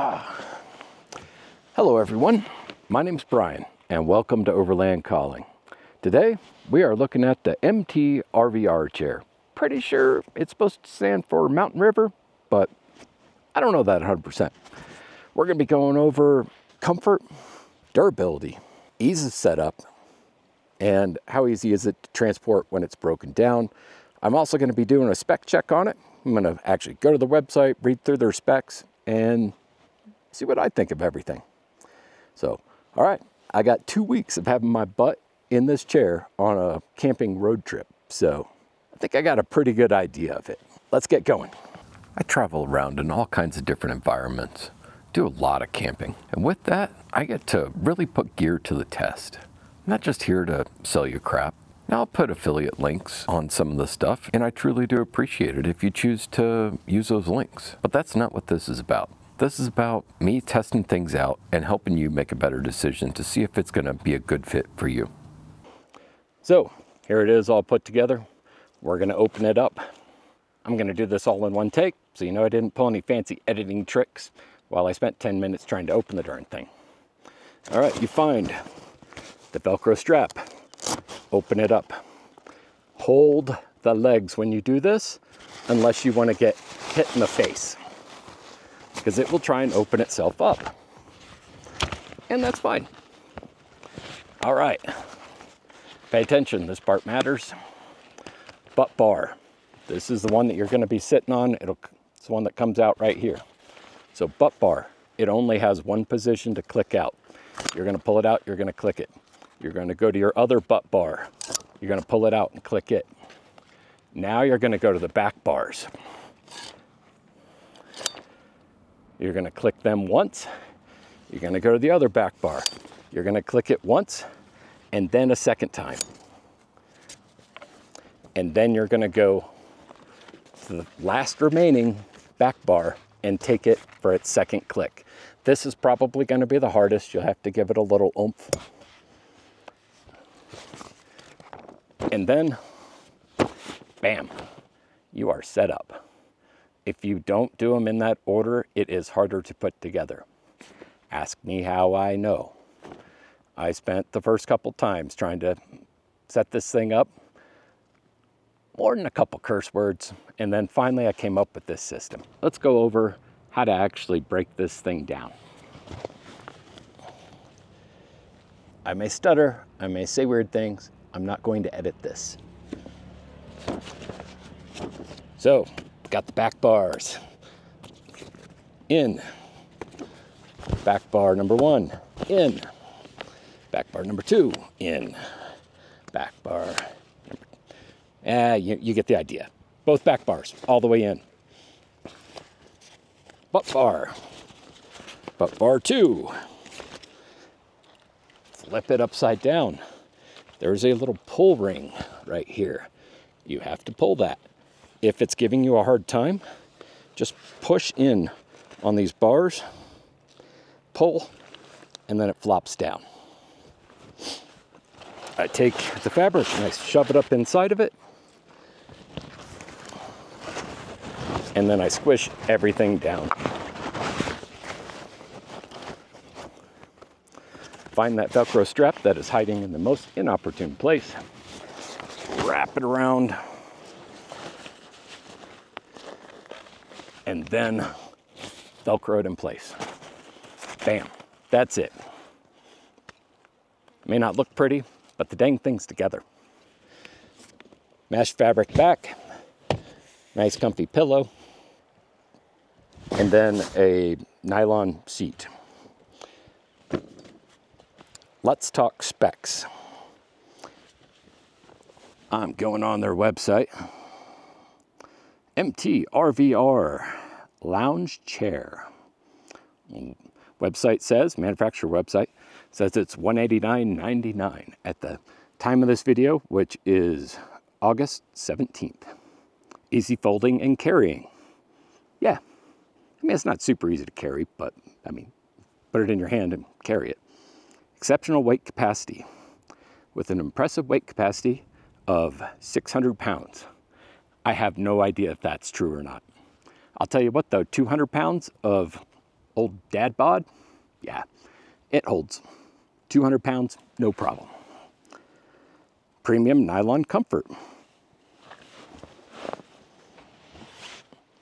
Ah. Hello everyone, my name is Brian and welcome to Overland Calling. Today we are looking at the MT RVR chair. Pretty sure it's supposed to stand for Mountain River, but I don't know that 100%. We're going to be going over comfort, durability, ease of setup, and how easy is it to transport when it's broken down. I'm also going to be doing a spec check on it. I'm going to actually go to the website, read through their specs, and see what I think of everything. So, all right, I got two weeks of having my butt in this chair on a camping road trip. So I think I got a pretty good idea of it. Let's get going. I travel around in all kinds of different environments, do a lot of camping. And with that, I get to really put gear to the test. I'm not just here to sell you crap. Now I'll put affiliate links on some of the stuff, and I truly do appreciate it if you choose to use those links. But that's not what this is about. This is about me testing things out and helping you make a better decision to see if it's gonna be a good fit for you. So here it is all put together. We're gonna open it up. I'm gonna do this all in one take, so you know I didn't pull any fancy editing tricks while I spent 10 minutes trying to open the darn thing. All right, you find the Velcro strap, open it up. Hold the legs when you do this, unless you wanna get hit in the face because it will try and open itself up. And that's fine. All right. Pay attention, this part matters. Butt bar. This is the one that you're gonna be sitting on. It'll, it's the one that comes out right here. So butt bar, it only has one position to click out. You're gonna pull it out, you're gonna click it. You're gonna go to your other butt bar. You're gonna pull it out and click it. Now you're gonna go to the back bars. You're gonna click them once. You're gonna go to the other back bar. You're gonna click it once and then a second time. And then you're gonna go to the last remaining back bar and take it for its second click. This is probably gonna be the hardest. You'll have to give it a little oomph. And then, bam, you are set up. If you don't do them in that order, it is harder to put together. Ask me how I know. I spent the first couple times trying to set this thing up, more than a couple curse words, and then finally I came up with this system. Let's go over how to actually break this thing down. I may stutter, I may say weird things, I'm not going to edit this. So, Got the back bars. In. Back bar number one. In. Back bar number two. In. Back bar. Ah, you, you get the idea. Both back bars, all the way in. Butt bar. Butt bar two. Flip it upside down. There's a little pull ring right here. You have to pull that. If it's giving you a hard time, just push in on these bars, pull, and then it flops down. I take the fabric and I shove it up inside of it. And then I squish everything down. Find that Velcro strap that is hiding in the most inopportune place. Wrap it around and then Velcro it in place. Bam, that's it. May not look pretty, but the dang thing's together. Mesh fabric back, nice comfy pillow, and then a nylon seat. Let's talk specs. I'm going on their website. MTRVR lounge chair. Website says, manufacturer website says it's $189.99 at the time of this video, which is August 17th. Easy folding and carrying. Yeah, I mean, it's not super easy to carry, but I mean, put it in your hand and carry it. Exceptional weight capacity with an impressive weight capacity of 600 pounds. I have no idea if that's true or not. I'll tell you what though, 200 pounds of old dad bod, yeah, it holds. 200 pounds, no problem. Premium nylon comfort.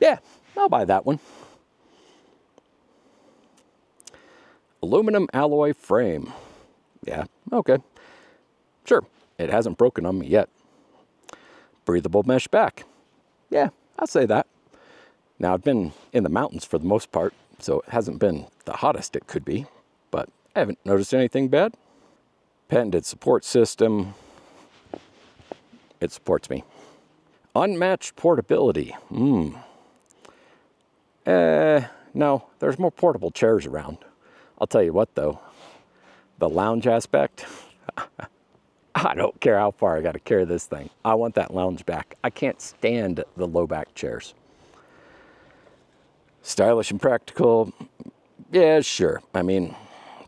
Yeah, I'll buy that one. Aluminum alloy frame. Yeah, okay. Sure, it hasn't broken on me yet. Breathable mesh back. Yeah, I'll say that. Now, I've been in the mountains for the most part, so it hasn't been the hottest it could be, but I haven't noticed anything bad. Patented support system. It supports me. Unmatched portability. Hmm. Eh, no, there's more portable chairs around. I'll tell you what though, the lounge aspect, I don't care how far I got to carry this thing. I want that lounge back. I can't stand the low back chairs. Stylish and practical, yeah, sure. I mean,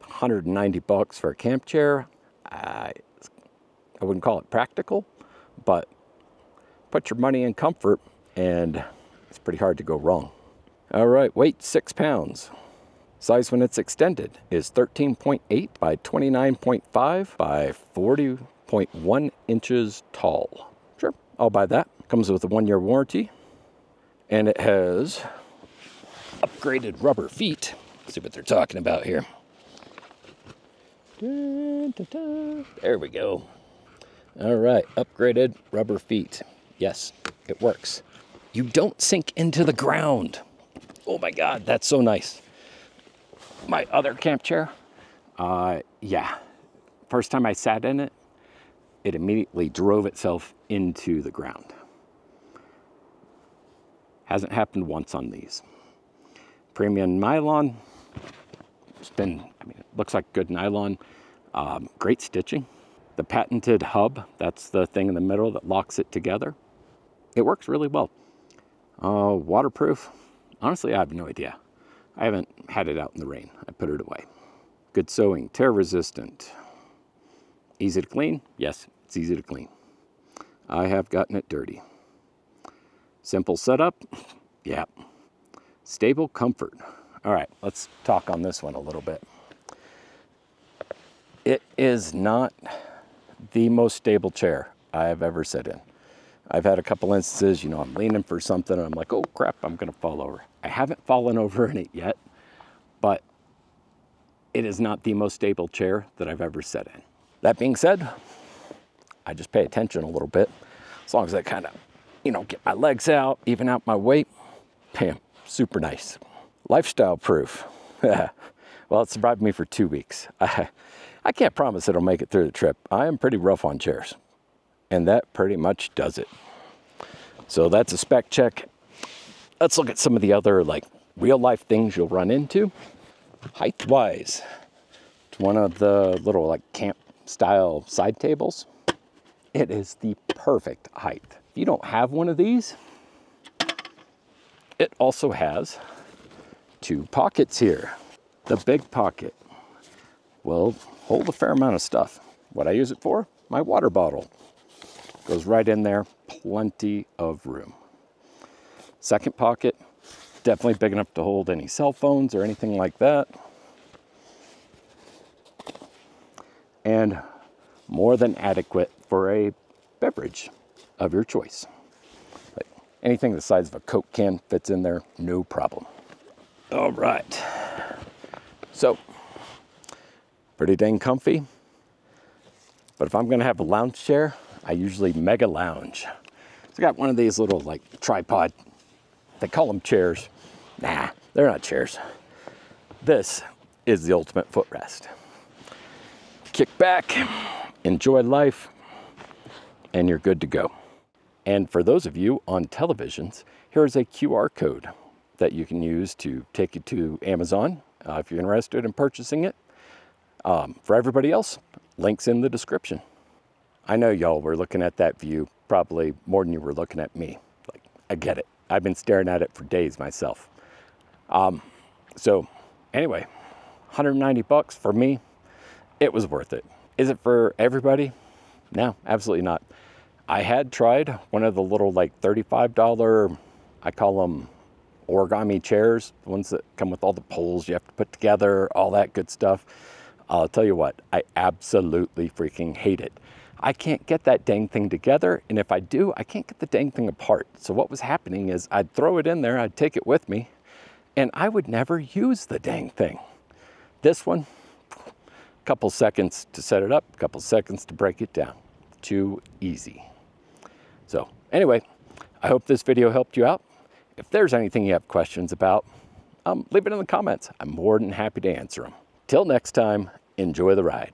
190 bucks for a camp chair. I, I wouldn't call it practical, but put your money in comfort and it's pretty hard to go wrong. All right, weight six pounds. Size when it's extended is 13.8 by 29.5 by 40.1 inches tall. Sure, I'll buy that. Comes with a one year warranty and it has upgraded rubber feet. Let's see what they're talking about here. There we go. All right, upgraded rubber feet. Yes, it works. You don't sink into the ground. Oh my God, that's so nice my other camp chair, uh, yeah, first time I sat in it, it immediately drove itself into the ground. Hasn't happened once on these. Premium nylon, it's been, I mean, it looks like good nylon. Um, great stitching. The patented hub, that's the thing in the middle that locks it together. It works really well. Uh, waterproof, honestly, I have no idea. I haven't had it out in the rain. I put it away. Good sewing, tear resistant. Easy to clean? Yes, it's easy to clean. I have gotten it dirty. Simple setup? Yeah. Stable comfort. All right, let's talk on this one a little bit. It is not the most stable chair I have ever sat in. I've had a couple instances, you know, I'm leaning for something and I'm like, oh crap, I'm gonna fall over. I haven't fallen over in it yet, but it is not the most stable chair that I've ever sat in. That being said, I just pay attention a little bit. As long as I kind of, you know, get my legs out, even out my weight, bam, super nice. Lifestyle proof. well, it survived me for two weeks. I, I can't promise it'll make it through the trip. I am pretty rough on chairs, and that pretty much does it. So that's a spec check let's look at some of the other like real life things you'll run into. Height wise, it's one of the little like camp style side tables. It is the perfect height. If you don't have one of these, it also has two pockets here. The big pocket will hold a fair amount of stuff. What I use it for? My water bottle. Goes right in there, plenty of room. Second pocket, definitely big enough to hold any cell phones or anything like that. And more than adequate for a beverage of your choice. Anything the size of a Coke can fits in there, no problem. All right. So, pretty dang comfy. But if I'm gonna have a lounge chair, I usually mega lounge. So I got one of these little like tripod they call them chairs. Nah, they're not chairs. This is the ultimate footrest. Kick back, enjoy life, and you're good to go. And for those of you on televisions, here's a QR code that you can use to take you to Amazon uh, if you're interested in purchasing it. Um, for everybody else, links in the description. I know y'all were looking at that view probably more than you were looking at me. Like, I get it. I've been staring at it for days myself. Um, so anyway, 190 bucks for me, it was worth it. Is it for everybody? No, absolutely not. I had tried one of the little like $35, I call them origami chairs, the ones that come with all the poles you have to put together, all that good stuff. I'll tell you what, I absolutely freaking hate it. I can't get that dang thing together, and if I do, I can't get the dang thing apart. So what was happening is I'd throw it in there, I'd take it with me, and I would never use the dang thing. This one, a couple seconds to set it up, a couple seconds to break it down. Too easy. So anyway, I hope this video helped you out. If there's anything you have questions about, um, leave it in the comments. I'm more than happy to answer them. Till next time, enjoy the ride.